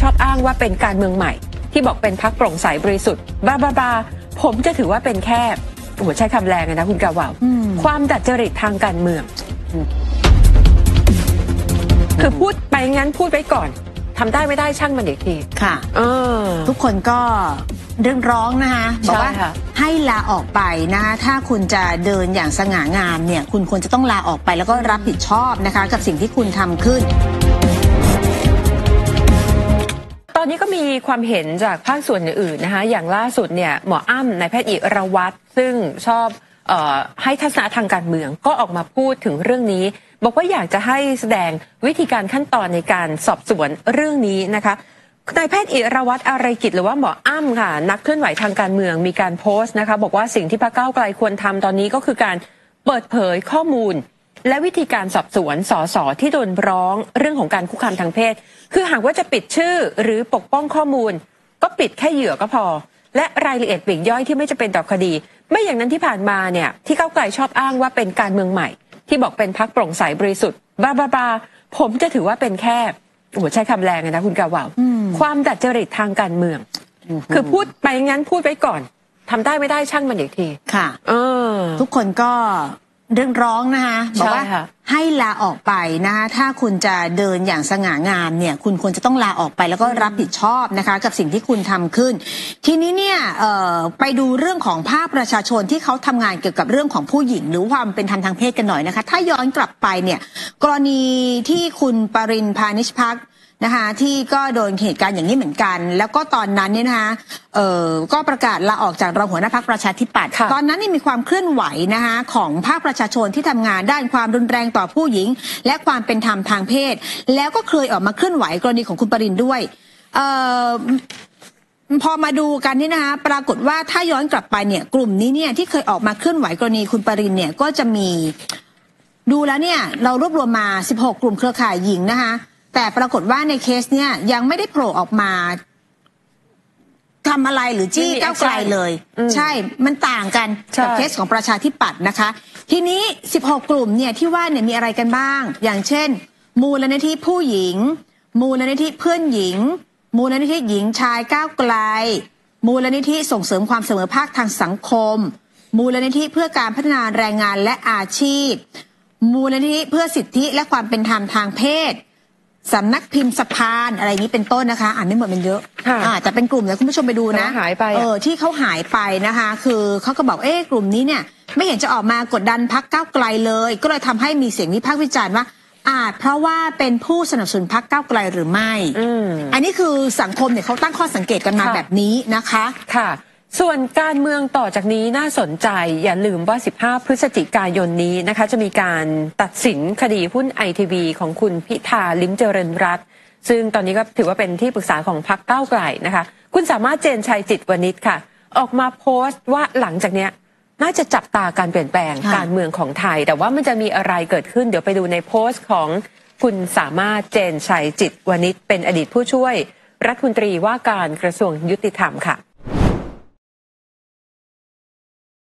ชอบอ้างว่าเป็นการเมืองใหม่ ที่บอกเป็นพักโปร่งใสบริสุทธิ์บาบาบาผมจะถือว่าเป็นแค่โอ้โหใช้คำแรงเลยนะคุณกาวาวอืมความดัดจริตทางการเมือง คือพูดไปงั้นพูดไว้ก่อนทำได้ไม่ได้ช่างมันอีกทีค่ะเออทุกคนก็เรื่องร้องนะคะบอกว่าใช่ค่ะให้ลาออกไปนะคะถ้าคุณจะเดินอย่างสง่างามเนี่ย คุณควรจะต้องลาออกไปแล้วก็รับผิดชอบนะคะ กับสิ่งที่คุณทำขึ้นต อนนี้ก็มีความเห็นจากภาคส่วนอื่นๆนะคะอย่างล่าสุดเนี่ยหมออ้ำนายแพทย์อิรวัตรซึ่งชอบออให้ทัศนะทางการเมืองก็ออกมาพูดถึงเรื่องนี้ บอกว่าอยากจะให้แสดงวิธีการขั้นตอนในการสอบสวนเรื่องนี้นะคะนายแพทย์อิรวัตรอะไรกิจหรือว่าหมออ้ำค่ะ นักเคลื่อนไหวทางการเมืองมีการโพสต์นะคะ บอกว่าสิ่งที่พรรคก้าไกลควรทำตอนนี้ก็คือการเปิดเผยข้อมูล และวิธีการสอบสวนสสที่โดนร้องเรื่องของการคุกคามทางเพศ คือหากว่าจะปิดชื่อหรือปกป้องข้อมูล ก็ปิดแค่เหยื่อก็พอ และรายละเอียดปลีกย่อยที่ไม่จะเป็นต่อคดี ไม่อย่างนั้นที่ผ่านมาเนี่ยที่ก้าวไกลชอบอ้างว่าเป็นการเมืองใหม่ ที่บอกเป็นพักโปร่งใสบริสุทธิ์บาบาบาผมจะถือว่าเป็นแค่โอ้โหใช้คำแรงเลยนะคุณกาวาวอืมความดัดจริตทางการเมือง คือพูดไปงั้นพูดไว้ก่อนทำได้ไม่ได้ช่างมันอีกทีค่ะ เออ ทุกคนก็ เรื่องร้องนะคะบอกว่าใช่ค่ะให้ลาออกไปนะคะถ้าคุณจะเดินอย่างสง่างามเนี่ยคุณควรจะต้องลาออกไปแล้วก็รับผิดชอบนะคะ กับสิ่งที่คุณทำขึ้น ทีนี้เนี่ยเอ่อไปดูเรื่องของภาคประชาชนที่เขาทำงานเกี่ยวกับเรื่องของผู้หญิง หรือความเป็นธรรมทางเพศกันหน่อยนะคะ ถ้าย้อนกลับไปเนี่ยกรณีที่คุณปรินพานิชพัก นะคะที่ก็โดนเหตุการณ์อย่างนี้เหมือนกัน แล้วก็ตอนนั้นเนี่ยนะคะเอ่อก็ประกาศลาออกจากรองหัวหน้าพักประชาธิปัตย์ค่ะตอนนั้นนี่มีความเคลื่อนไหวนะคะของภาคประชาชนที่ทำงานด้านความรุนแรงต่อผู้หญิง และความเป็นธรรมทางเพศ แล้วก็เคยออกมาเคลื่อนไหวกรณีของคุณปรินด้วยเอ่อพอมาดูกันนี่นะคะปรากฏว่าถ้าย้อนกลับไปเนี่ยกลุ่มนี้เนี่ยที่เคยออกมาเคลื่อนไหวกรณีคุณปรินเนี่ยก็จะมีดูแล้วเนี่ยเรารวบรวมมา 16 กลุ่มเครือข่ายหญิงนะคะ แต่ปรากฏว่าในเคสเนี่ยยังไม่ได้โผล่ออกมาทำอะไรหรือจี้ไม่มีก้าวไกล action เลยอืมใช่มันต่างกันใช่กับเคสของประชาธิปัตย์นะคะ ทีนี้ 16 กลุ่มเนี่ยที่ว่าเนี่ยมีอะไรกันบ้าง อย่างเช่น มูลนิธิผู้หญิง มูลนิธิเพื่อนหญิง มูลนิธิหญิงชายก้าวไกล มูลนิธิส่งเสริมความเสมอภาคทางสังคม มูลนิธิเพื่อการพัฒนาแรงงานและอาชีพ มูลนิธิเพื่อสิทธิและความเป็นธรรมทางเพศ สำนักพิมพ์สะพานอะไรอย่างนี้เป็นต้นนะคะ อ่านไม่หมดมันเยอะค่ะอ่าแต่เป็นกลุ่มนะคุณผู้ชมไปดูนะแต่ว่าหายไปอะ เออที่เขาหายไปนะคะ คือเขาก็บอกเอ๊ะกลุ่มนี้เนี่ยไม่เห็นจะออกมากดดันพักก้าวไกลเลย ก็เลยทำให้มีเสียงวิพากษ์วิจารณ์ว่า อาจเพราะว่าเป็นผู้สนับสนุนพักก้าวไกลหรือไม่ อืม อันนี้คือสังคมเนี่ยเขาตั้งข้อสังเกตกันมาค่ะ แบบนี้นะคะ ค่ะ ส่วนการเมืองต่อจากนี้น่าสนใจอย่าลืมว่า 15 พฤศจิกายนนี้นะคะ จะมีการตัดสินคดีหุ้นไอทีวีของคุณพิธาลิมเจริญรัตน์ซึ่งตอนนี้ก็ถือว่าเป็นที่ปรึกษาของพรรคก้าวไกลนะคะ คุณสามารถเจนชัยจิตวณิชค่ะ ออกมาโพสต์ว่าหลังจากเนี้ยน่าจะจับตาการเปลี่ยนแปลงค่ะการเมืองของไทย แต่ว่ามันจะมีอะไรเกิดขึ้นเดี๋ยวไปดูในโพสต์ของคุณสามารถเจนชัยจิตวณิชเป็นอดีตผู้ช่วย รัฐมนตรีว่าการกระทรวงยุติธรรมค่ะ